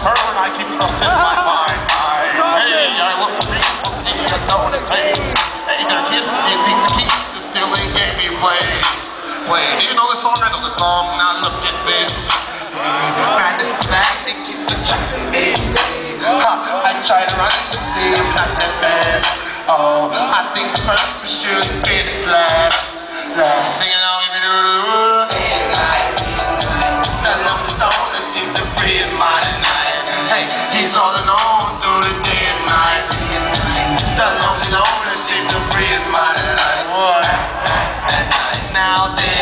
peace in my mind. Hey, I look for peace, we'll see you going to take. Hey, the kid gave me the keys to the ceiling, gave me play. Play, do you know the song? I know the song, now look at this. Madness is back, it keeps attracting me. Ha, I try to run to see I'm not that fast. Oh, I think first we should be this last. Last, he's all alone through the day and night. The lonely loner seems to free his mind at night. What? At